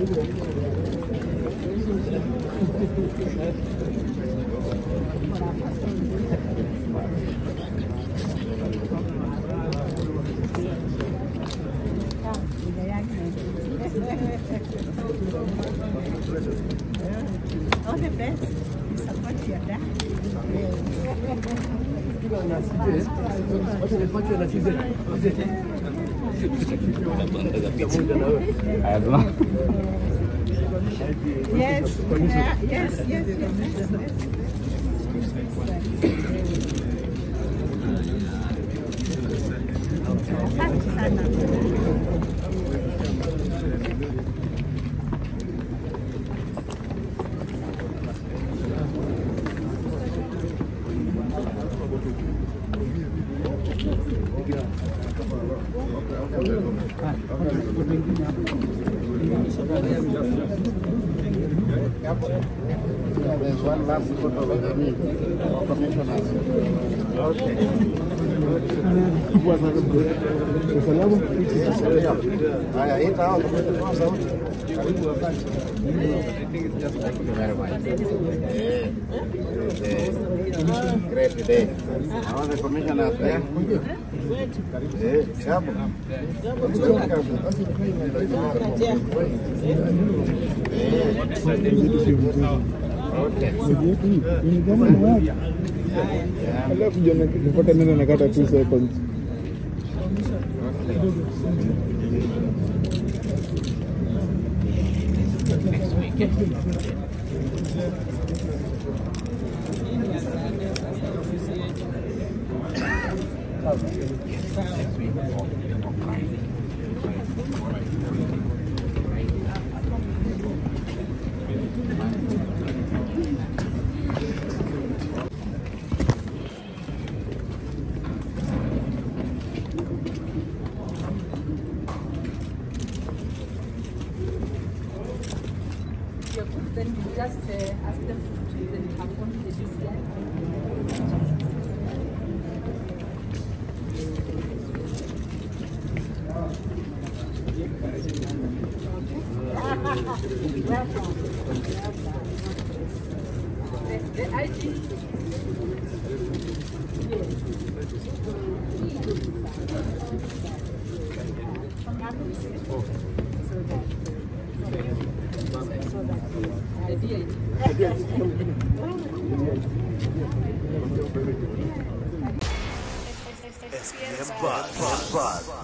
All the best. We support. Tu l'as assisté. Pas tu. Yes, yeah, yes, yes, yes, yes. Sana. There's one great today. I was the commissioner of. Alafu jana nipata neno nakata 2 seconds. Next week. Then you just uh, ask them to then come on the DCI. The, the IG the DIG. SPM Buzz. Buzz.